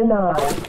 Denied.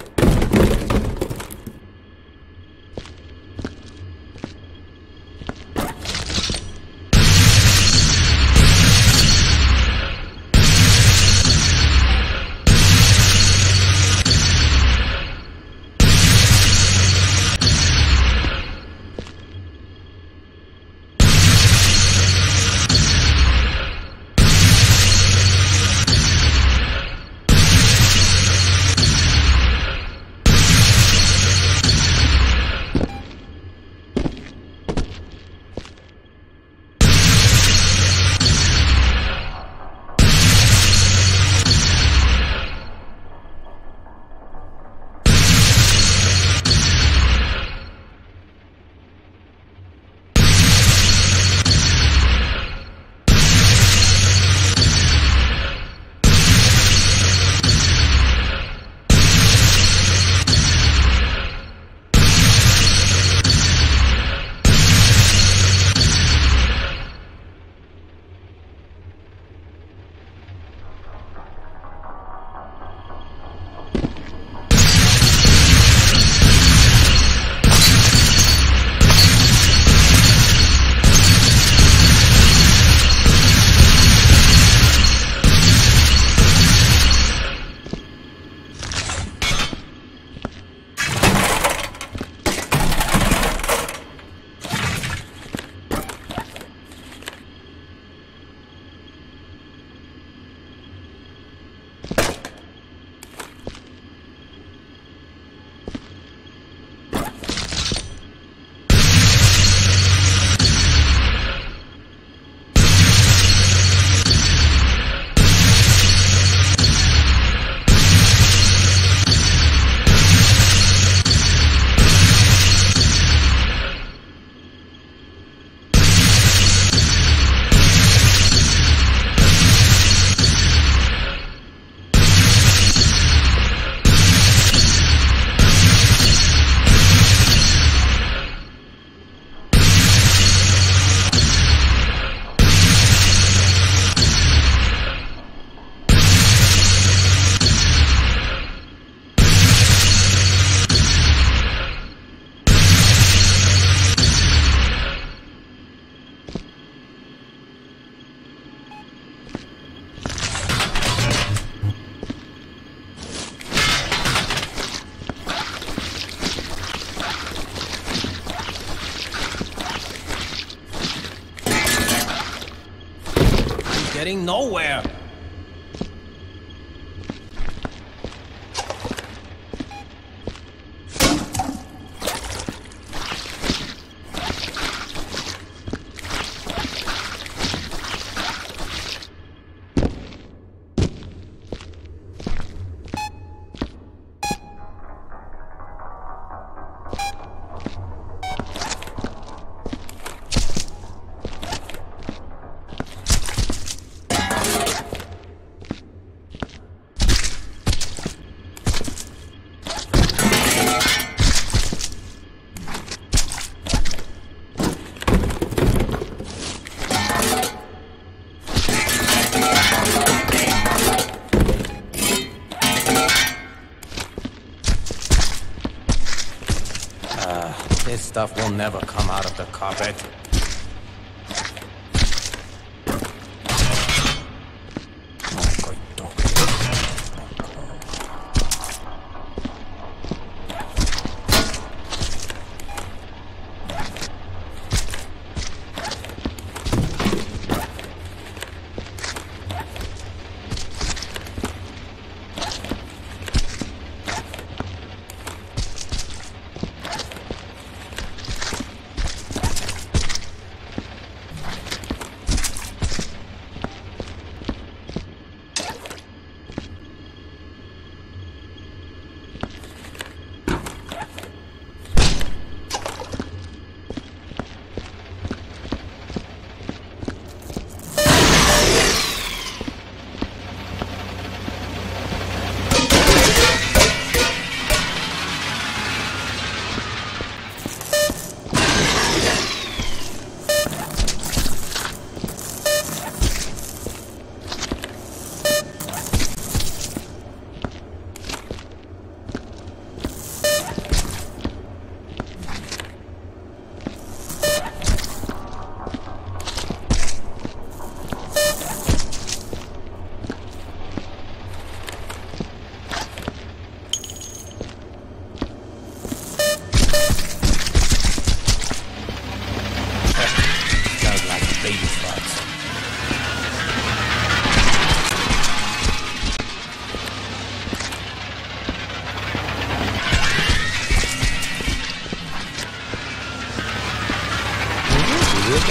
This stuff will never come out of the carpet.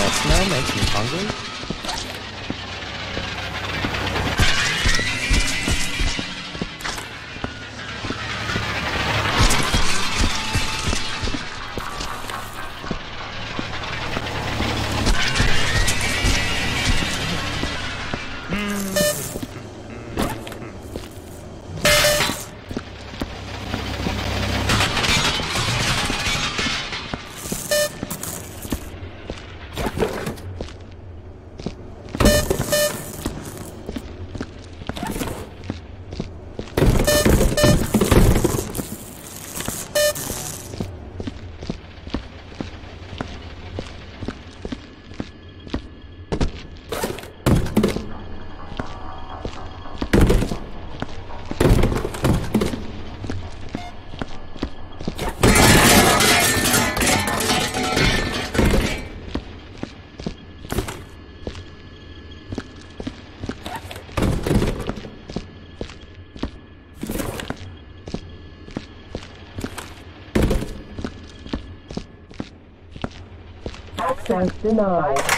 That smell makes me hungry? Access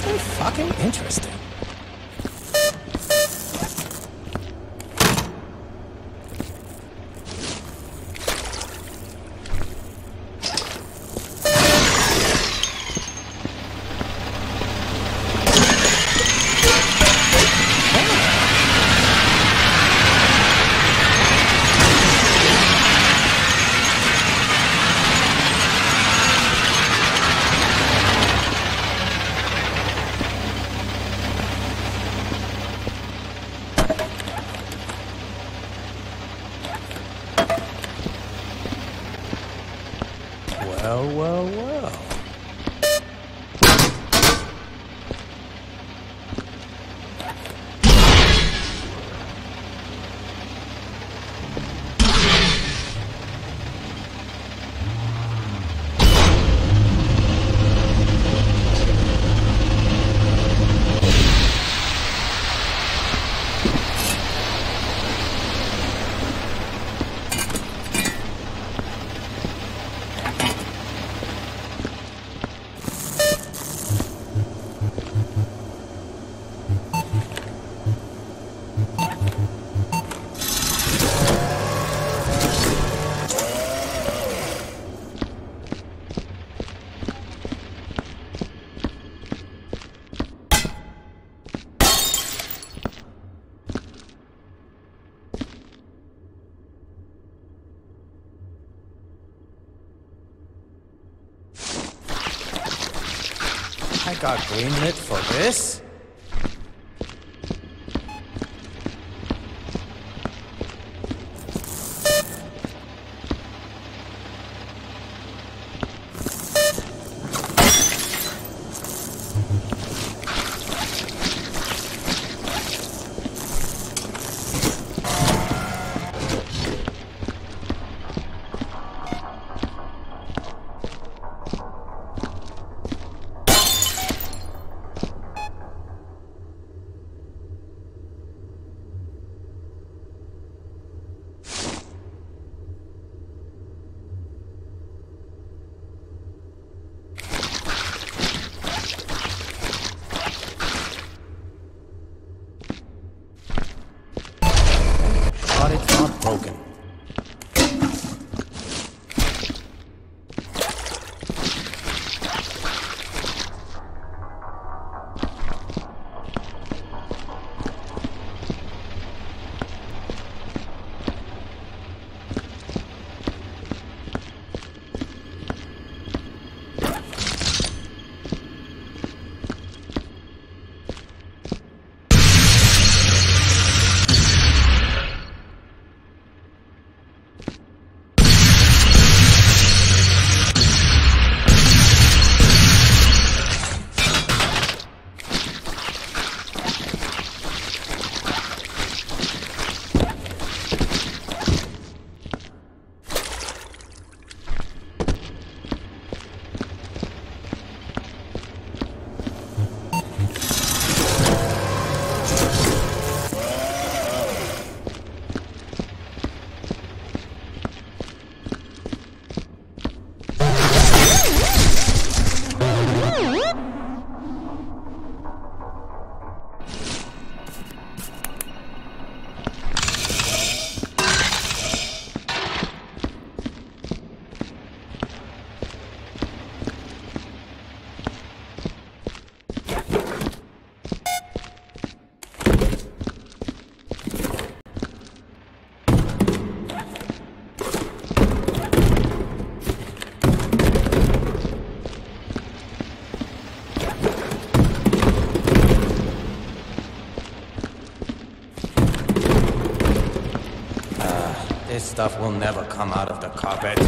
so fucking interesting. I got greenlit for this? Stuff will never come out of the carpet.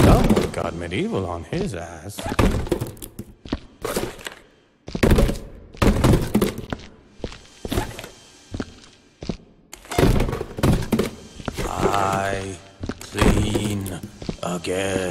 Oh Someone got medieval on his ass. I plead again.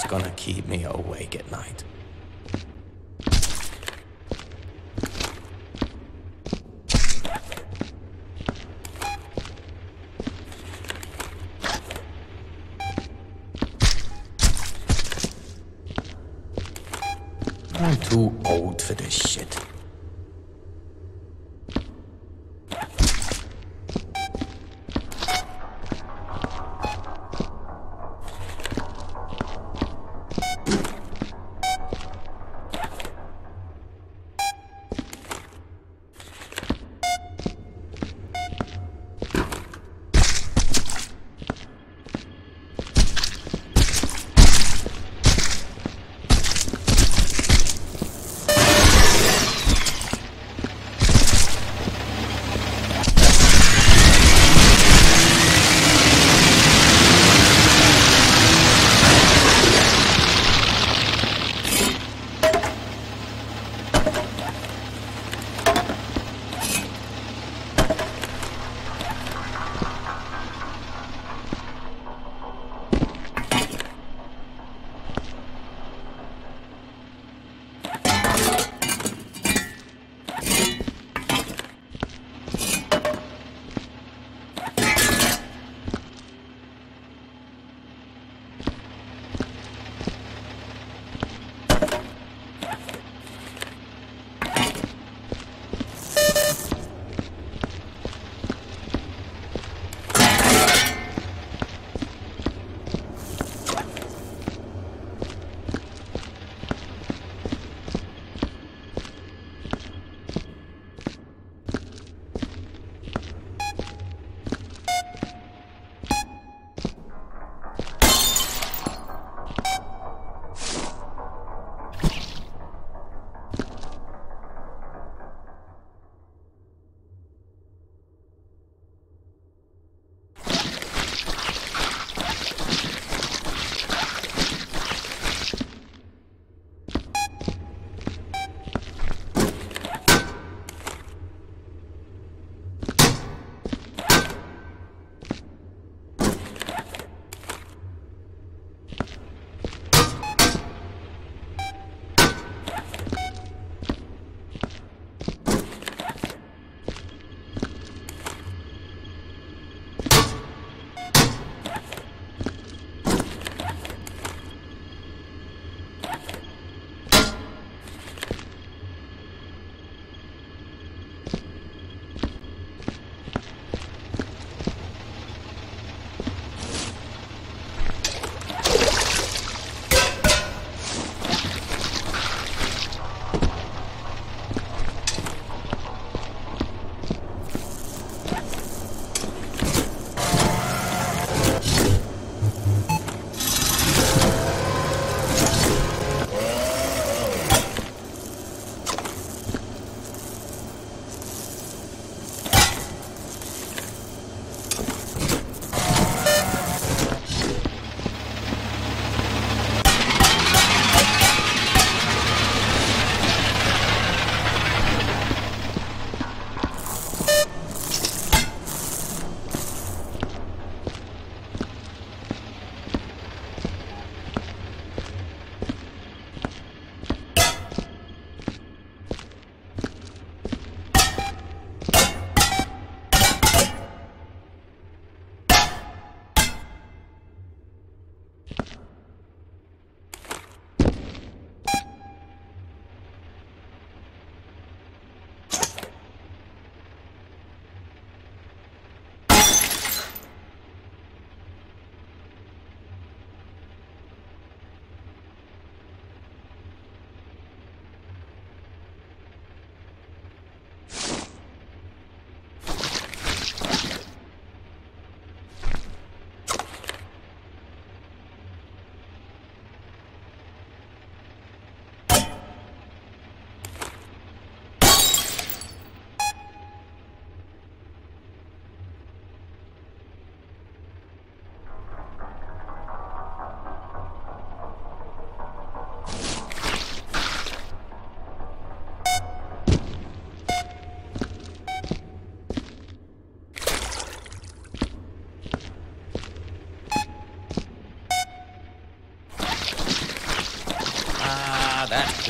That's gonna keep me awake at night.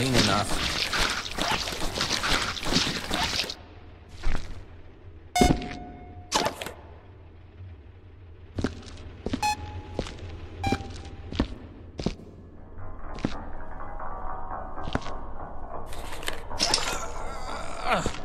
clean enough. Ugh.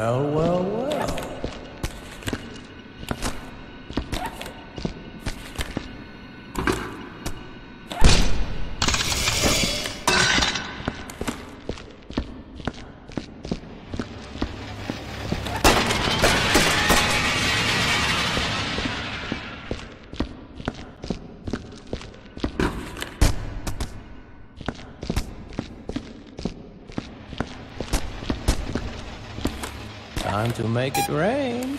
Well, well, well. To make it rain.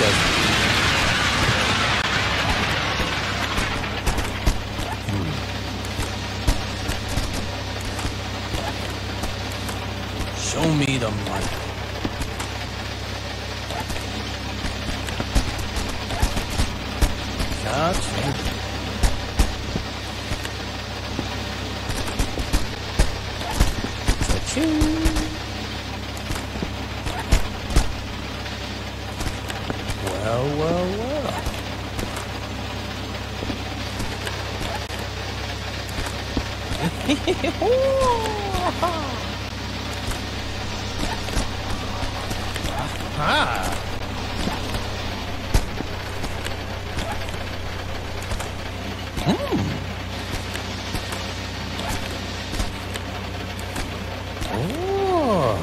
Does. Show me the money. Gotcha. Cha-ching. Well, well, well. Ah. Oh.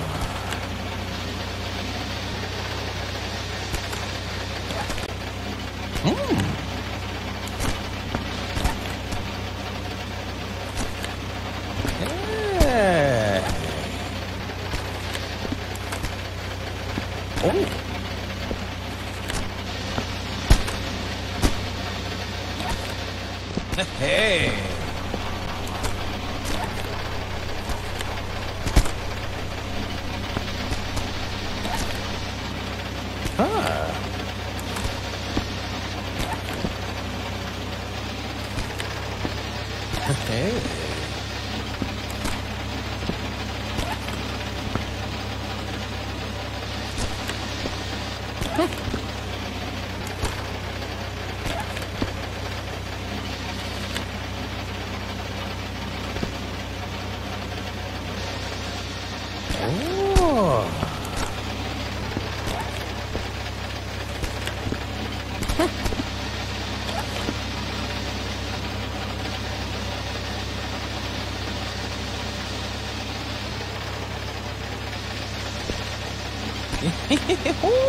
Yeah. Oh. Hey. Ah. Hey. Oh. oh.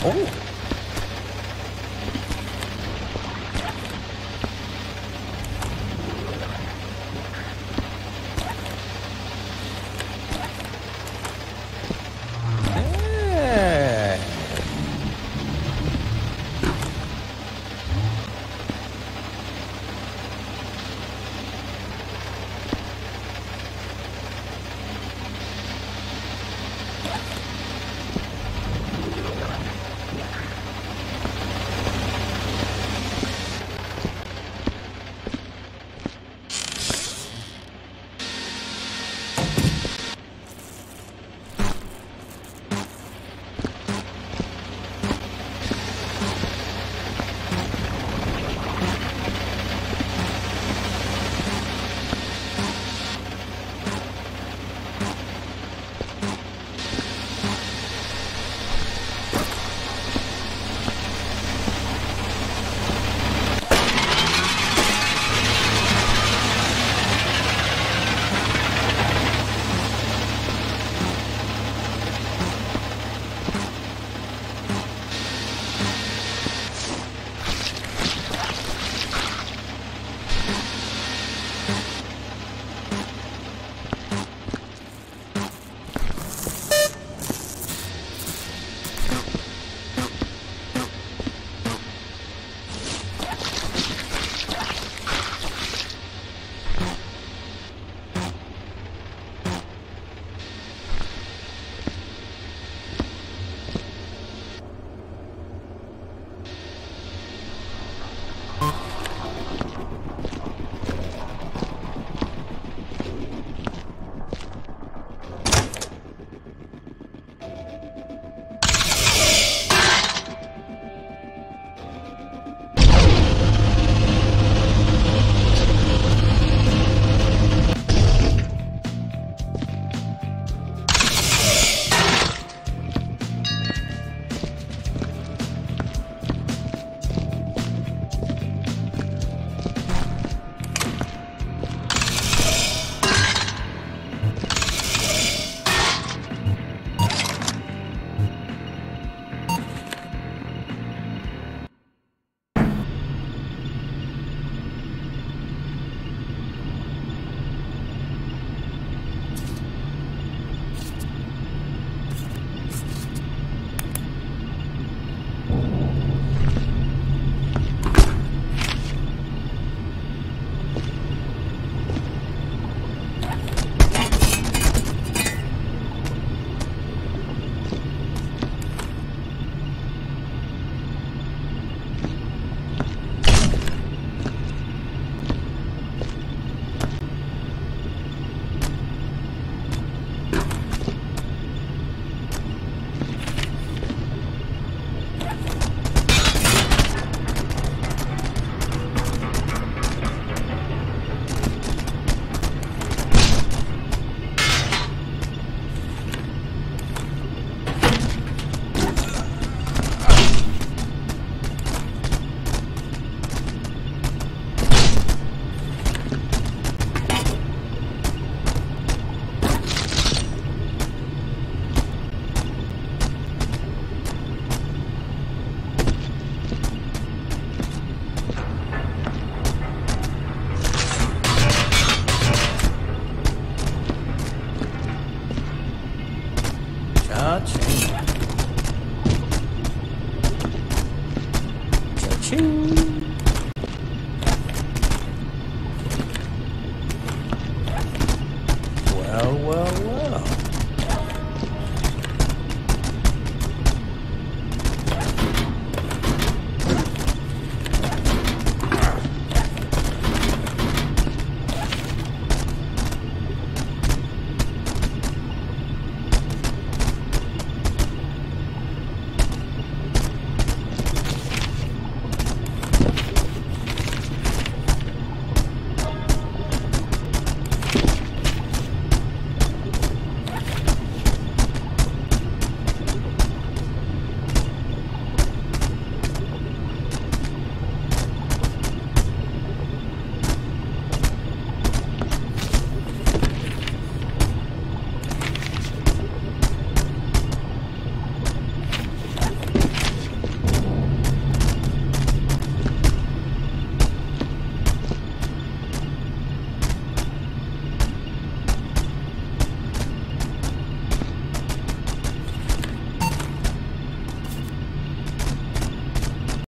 Oh.